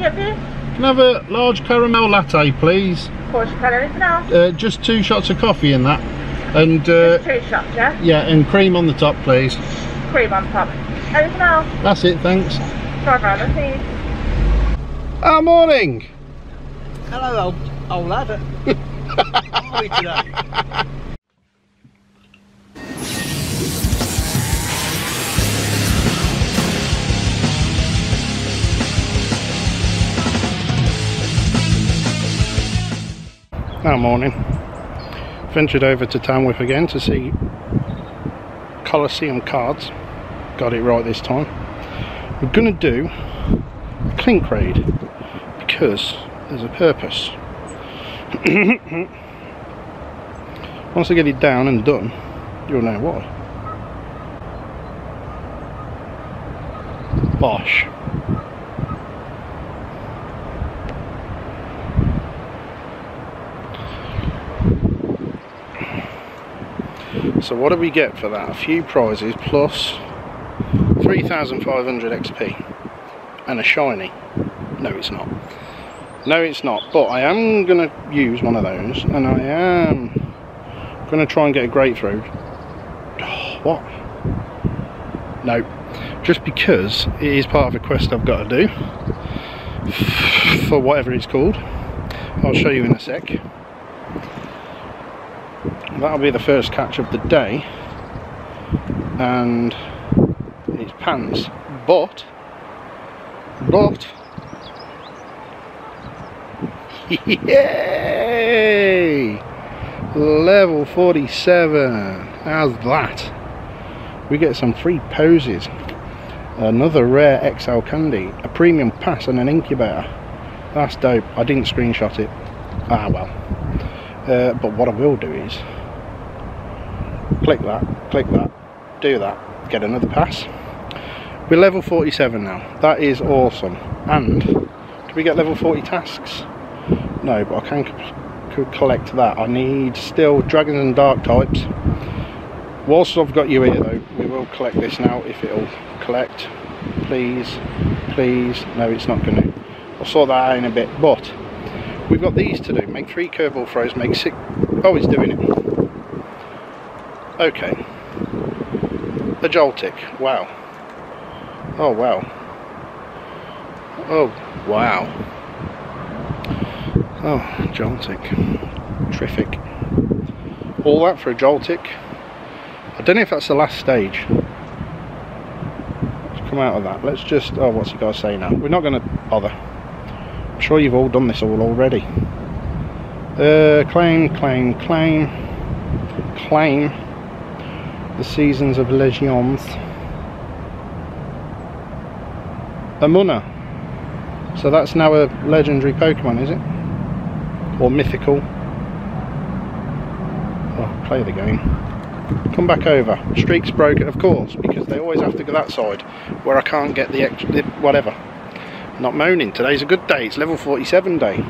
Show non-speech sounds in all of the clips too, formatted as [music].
can I you? Can I have a large caramel latte, please? Of course you can. Anything else? Uh, just two shots of coffee in that. And uh, Two shots, yeah? yeah, and cream on the top, please. Cream on top. Anything else? That's it, thanks. Sorry, brother, please. Ah, morning. Hello, old, old lad. [laughs] How are you today? Ah, morning. Ventured over to Tamworth again to see Colosseum cards. Got it right this time. We're gonna do a Klink raid because there's a purpose. [coughs] Once I get it down and done, you'll know why. Bosh. So what do we get for that? A few prizes plus 3,500 XP and a shiny. No, it's not. No, it's not. But I am going to use one of those and I am going to try and get a great through. [sighs] What? No. Just because it is part of a quest I've got to do [sighs] for whatever it's called. I'll show you in a sec that'll be the first catch of the day. And it's pants but but [laughs] yay! Level 47 how's that? We get some free poses. Another rare XL candy a premium pass and an incubator. That's dope. I didn't screenshot it. Ah well. Uh, but what I will do is click that, click that, do that, get another pass. We're level 47 now, that is awesome. And, do we get level 40 tasks? No, but I can collect that. I need still dragons and dark types. Whilst I've got you here though, we will collect this now if it'll collect. Please, please. No, it's not going to. I'll sort that out in a bit. But, we've got these to do. Make three curveball throws, make six... Oh, it's doing it. Okay. A Joltik. Wow. Oh, wow. Oh, wow. Oh, Joltik. Terrific. All that for a Joltik. I don't know if that's the last stage. Let's come out of that. Let's just... Oh, what's he got to say now? We're not going to bother. I'm sure you've all done this all already. Uh, claim, claim, claim. Claim the Seasons of Legends. A Munna. So that's now a legendary Pokemon, is it? Or mythical. Oh, play the game. Come back over. Streak's broken, of course, because they always have to go that side where I can't get the extra, whatever. Not moaning. Today's a good day. It's level 47 day.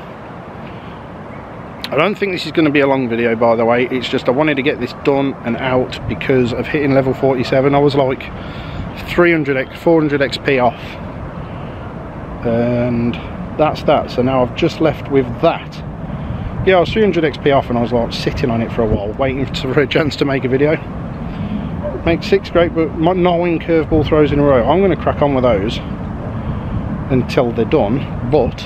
I don't think this is going to be a long video by the way, it's just I wanted to get this done and out because of hitting level 47. I was like 300x 400 XP off. And that's that, so now I've just left with that. Yeah, I was 300 XP off and I was like sitting on it for a while, waiting [laughs] for a chance to make a video. Make six great, but nine curveball throws in a row. I'm going to crack on with those until they're done, but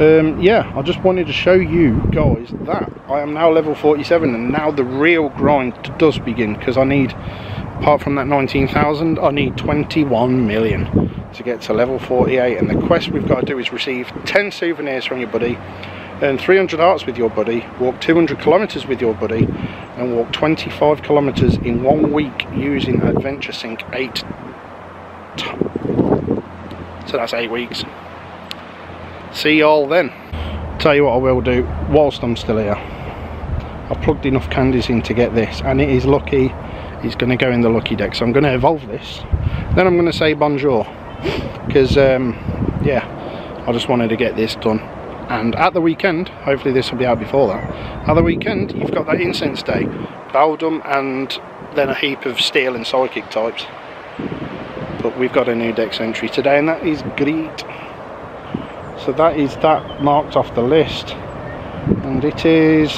um, yeah I just wanted to show you guys that I am now level 47 and now the real grind does begin because I need apart from that 19,000 I need 21 million to get to level 48 and the quest we've got to do is receive 10 souvenirs from your buddy earn 300 hearts with your buddy walk 200 kilometers with your buddy and walk 25 kilometers in one week using adventure sync 8 so that's 8 weeks see y'all then. Tell you what I will do whilst I'm still here I've plugged enough candies in to get this and it is lucky it's going to go in the lucky deck. So I'm going to evolve this. Then I'm going to say bonjour because um, yeah I just wanted to get this done. And at the weekend hopefully this will be out before that at the weekend you've got that incense day Beldum and then a heap of steel and psychic types. But we've got a new dex entry today and that is great so that is that marked off the list. And it is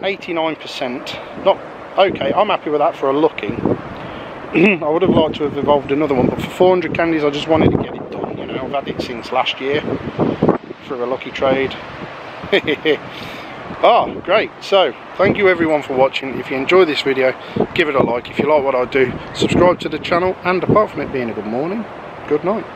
89% not okay I'm happy with that for a looking. [clears throat] I would have liked to have evolved another one but for 400 candies I just wanted to get it done you know. I've had it since last year for a lucky trade. Oh [laughs] great. So thank you everyone for watching. If you enjoy this video give it a like. If you like what I do subscribe to the channel and apart from it being a good morning good night